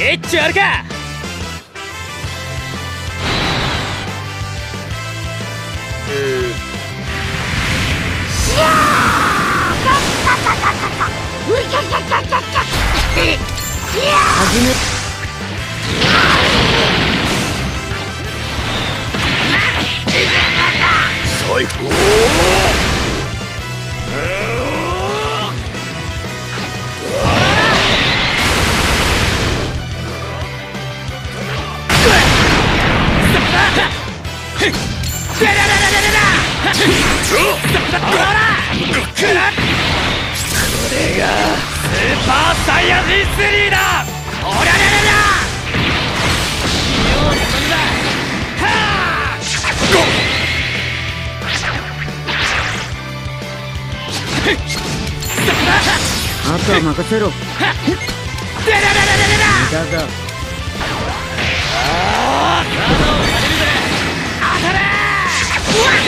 エッチあるか！始め最高イヤ人3だ。おだはあとは任せろ。あでらららららだ。あーカードをるぜ当たれうわっ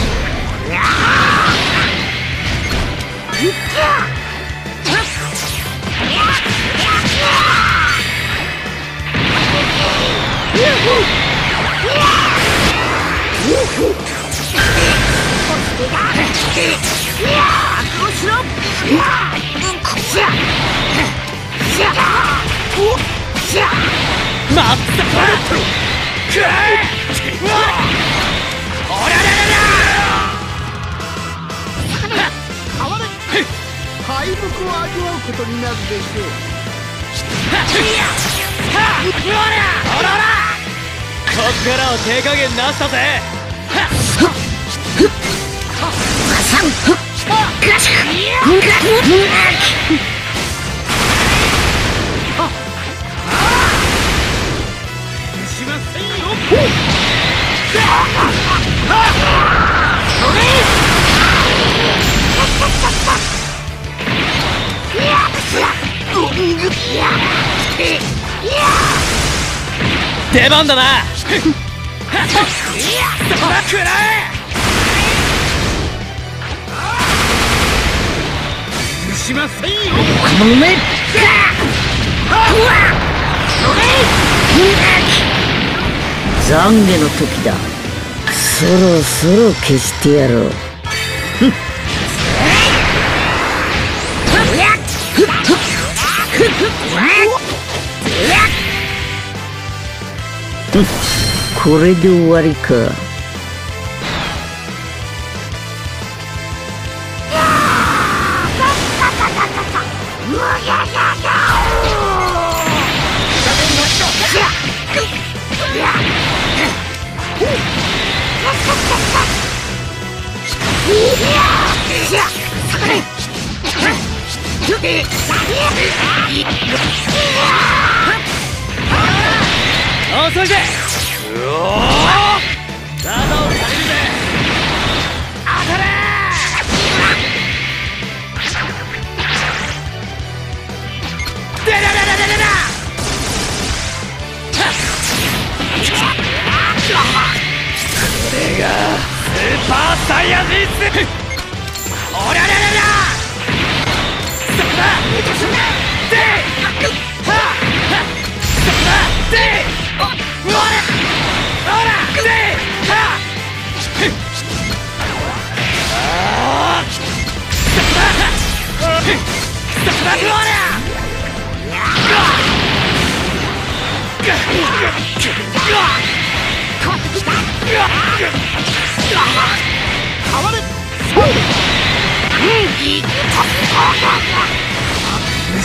えっとバフオリャでらかかっ待ったくを味わうことになるでしょう。はっ。うわりゃおらおらこっ。からは手加減なしたぜしませんよ出番だな。くらえしませんよこの目懺悔の時だ。そろそろ消してやろうこれで終わりか。遅いぜ。うおー。体を借りるぜ。当たれでららららららこれがスー。パーサイヤ人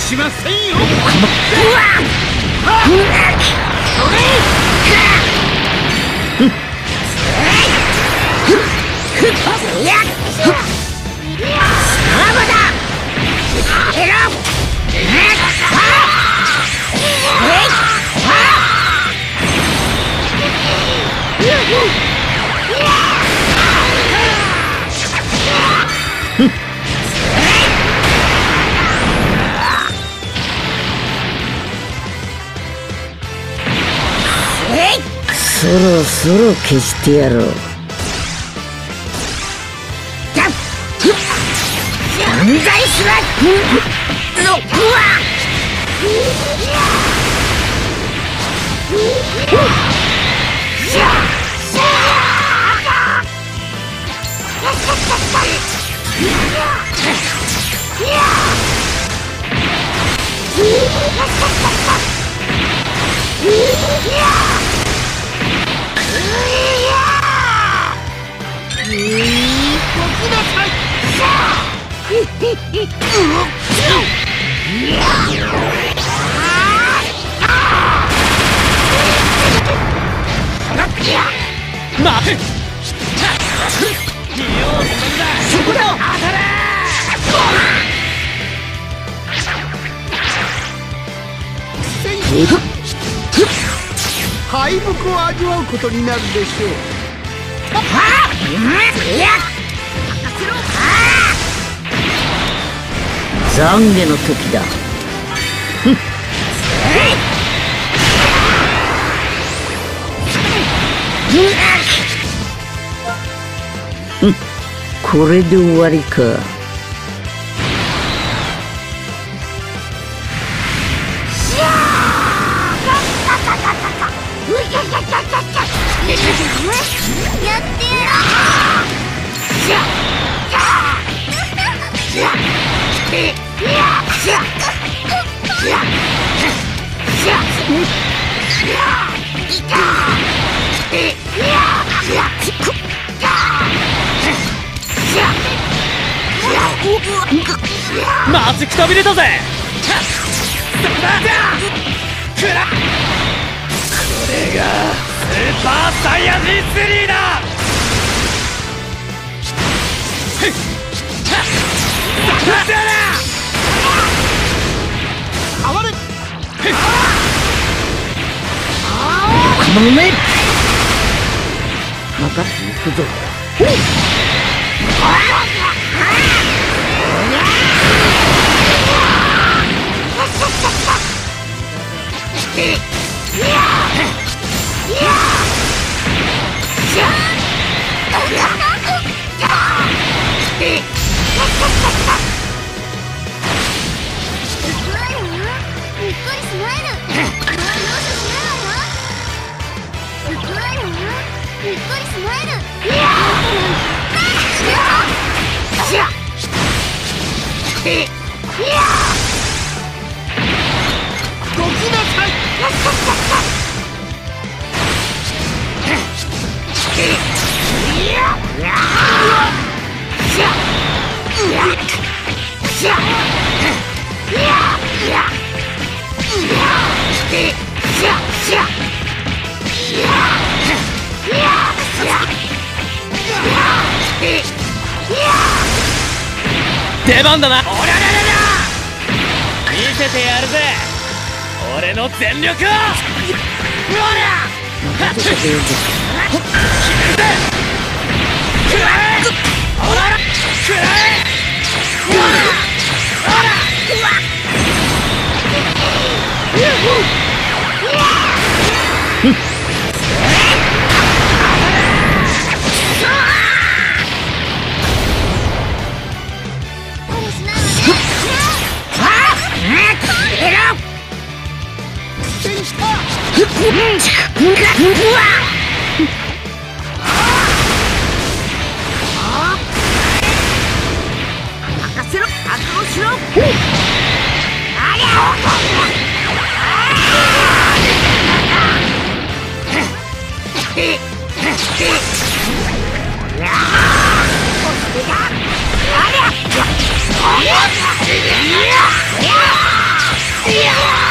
しませんよ。そろそろ消してやろう犯罪しろのうわまふそこだ当たれ敗北を味わうことになるでしょう懺悔の時だ。ふんこれで終わりか。まずくたびれたぜこれがーパーサイヤ人3だふっはっそこだ！変われこの目また行くぞ。にっどきなさい出番だな。おりゃりゃりゃりゃ見せてやるぜ。俺の全力を。おらえおらくら。えこれ戦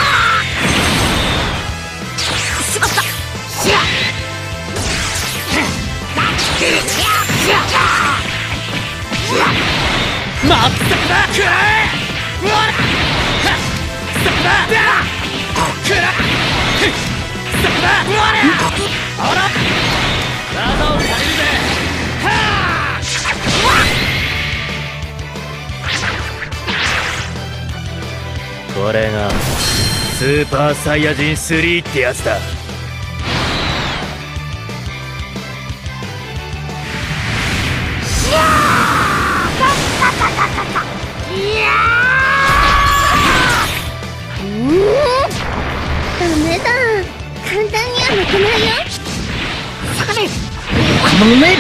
これがスーパーサイヤ人3ってやつだ。この目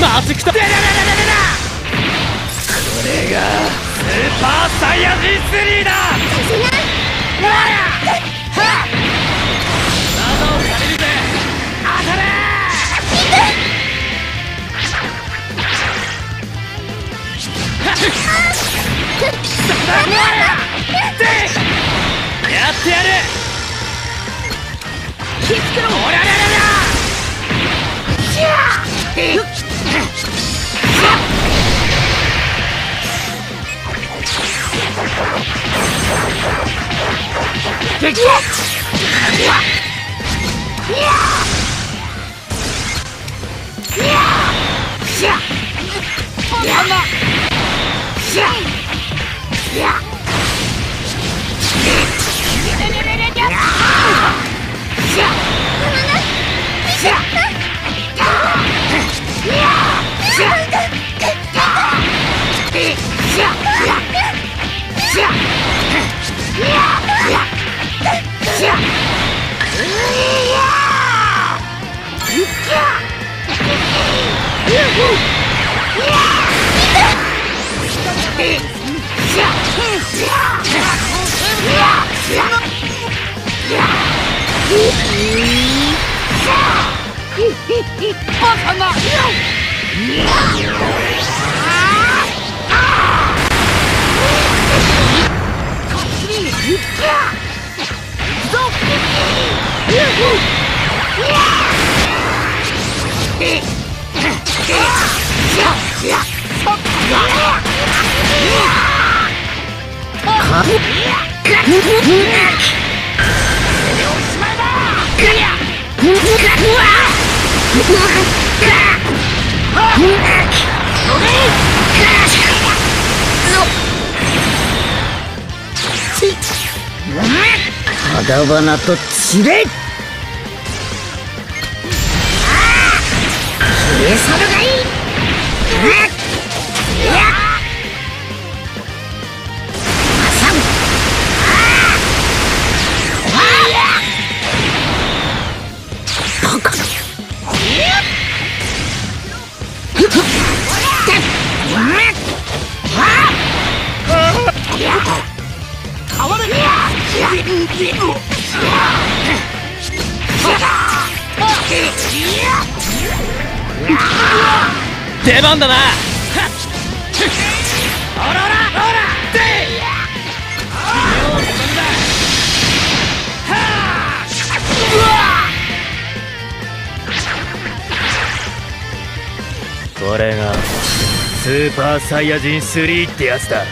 まずきたこれがスーパーサイヤ人3だやってやる。気付けろおりゃりゃりゃり ゃ 肌花と散れ消え去るがいい出番だな。ほらほらほらでよう飛んだはあこれがスーパーサイヤ人3ってやつだ。